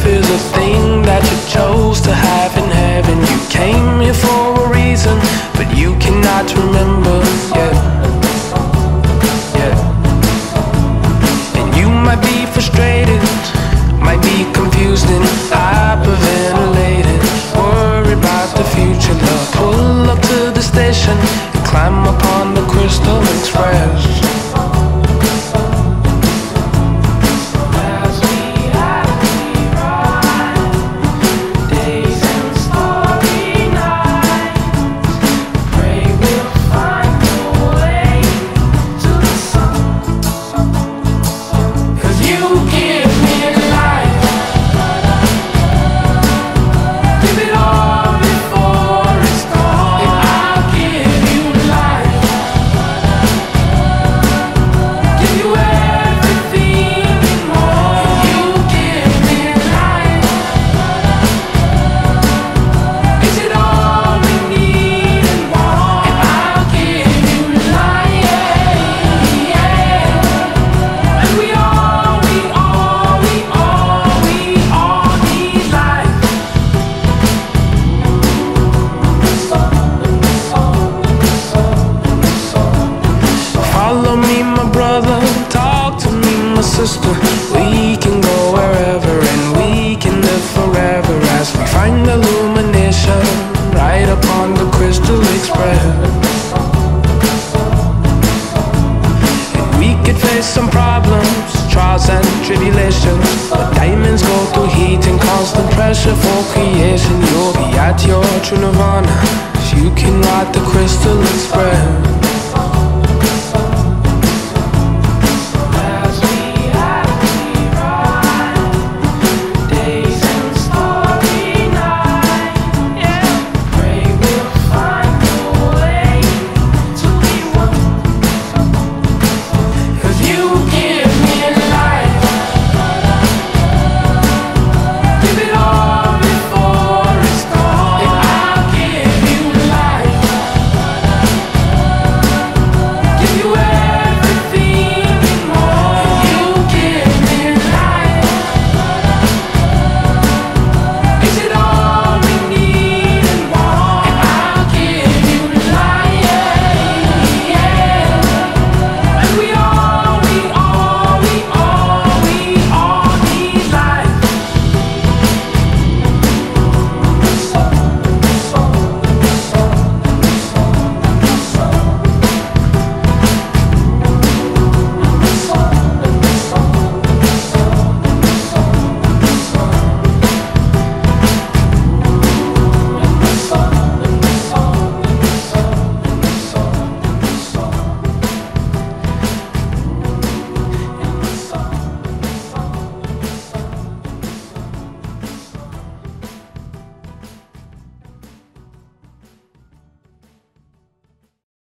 life is a thing that you chose to have in heaven. You came here for a reason, but you cannot remember yet. And you might be frustrated, might be confused and about the future. Pull up to the station and climb upon the sister. We can go wherever and we can live forever as we find the illumination right upon the Crystal Express. And we could face some problems, trials and tribulations. But diamonds go through heat and constant pressure for creation. You'll be at your true nirvana. if You can ride the Crystal Express.